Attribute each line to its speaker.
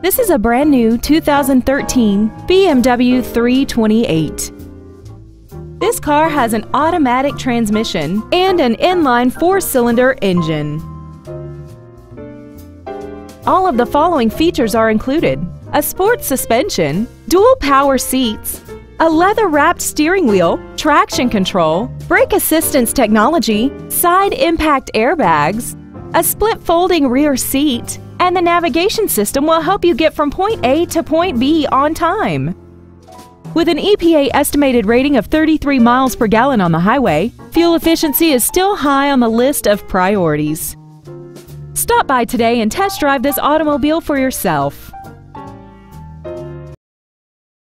Speaker 1: This is a brand new 2013 BMW 328. This car has an automatic transmission and an inline four-cylinder engine. All of the following features are included. A sports suspension, dual power seats, a leather-wrapped steering wheel, traction control, brake assistance technology, side impact airbags, a split folding rear seat, and the navigation system will help you get from point A to point B on time. With an EPA estimated rating of 33 miles per gallon on the highway, fuel efficiency is still high on the list of priorities. Stop by today and test drive this automobile for yourself.